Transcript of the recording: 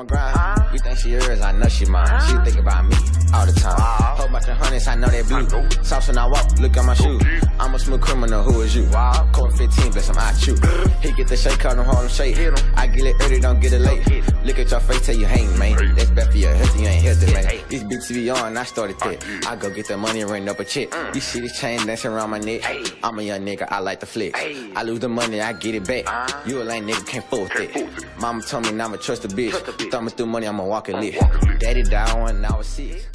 on grind. You think she yours, I know she mine. She think about me all the time. Whole bunch of hundreds, I know they blue. Sauce when I walk, look at my shoes. I'm a smooth criminal, who is you? Court 15, bless him, I chew. He get the shake, call him Harlem Shake. I get it early, don't get it late. Look at your face, tell you hang, man. That's bad for your health, you ain't healthy, man. These bitches be on, I started that. I go get the money and ring up a check. You see this chain dancing around my neck. I'm a young nigga, I like the flex. I lose the money, I get it back. You a lame nigga, can't fool with that. Mama told me not to trust a bitch. Thumb me through money, I'ma walk it lit. Daddy died when I was six.